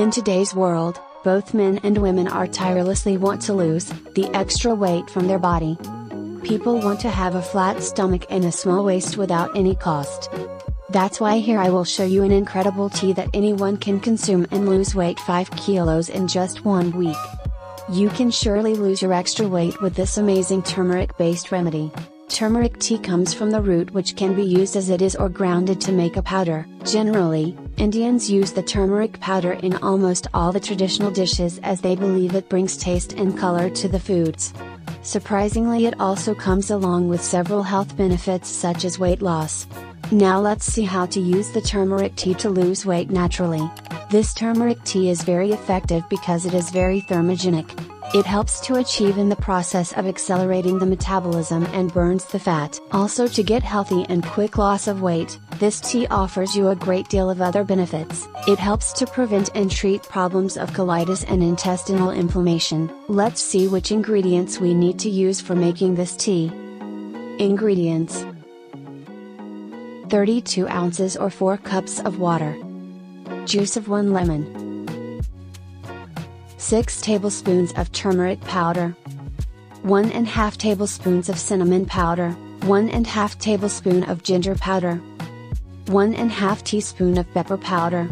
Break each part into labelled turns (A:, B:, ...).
A: In today's world, both men and women are tirelessly want to lose the extra weight from their body. People want to have a flat stomach and a small waist without any cost. That's why here I will show you an incredible tea that anyone can consume and lose weight 5 kilos in just one week. You can surely lose your extra weight with this amazing turmeric based remedy. Turmeric tea comes from the root which can be used as it is or grounded to make a powder. Generally, Indians use the turmeric powder in almost all the traditional dishes as they believe it brings taste and color to the foods. Surprisingly, it also comes along with several health benefits such as weight loss. Now let's see how to use the turmeric tea to lose weight naturally. This turmeric tea is very effective because it is very thermogenic. It helps to achieve in the process of accelerating the metabolism and burns the fat. Also to get healthy and quick loss of weight, this tea offers you a great deal of other benefits. It helps to prevent and treat problems of colitis and intestinal inflammation. Let's see which ingredients we need to use for making this tea. Ingredients 32 ounces or 4 cups of water. Juice of 1 lemon. 6 tablespoons of turmeric powder. 1 and half tablespoons of cinnamon powder, 1 and half tablespoon of ginger powder. 1 and half teaspoon of pepper powder.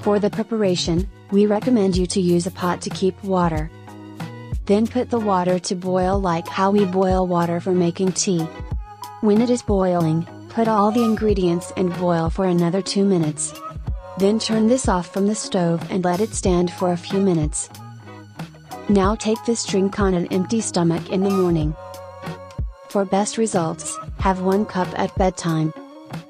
A: For the preparation, we recommend you to use a pot to keep water. Then put the water to boil like how we boil water for making tea. When it is boiling, put all the ingredients and boil for another 2 minutes. Then turn this off from the stove and let it stand for a few minutes. Now take this drink on an empty stomach in the morning. For best results, have 1 cup at bedtime.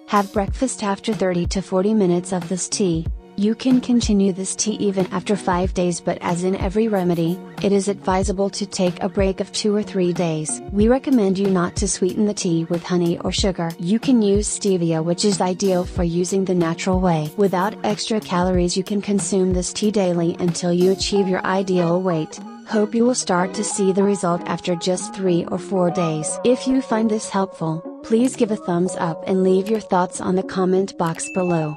A: Have breakfast after 30 to 40 minutes of this tea. You can continue this tea even after 5 days but as in every remedy, it is advisable to take a break of 2 or 3 days. We recommend you not to sweeten the tea with honey or sugar. You can use stevia which is ideal for using the natural way. Without extra calories you can consume this tea daily until you achieve your ideal weight. Hope you will start to see the result after just 3 or 4 days. If you find this helpful, please give a thumbs up and leave your thoughts on the comment box below.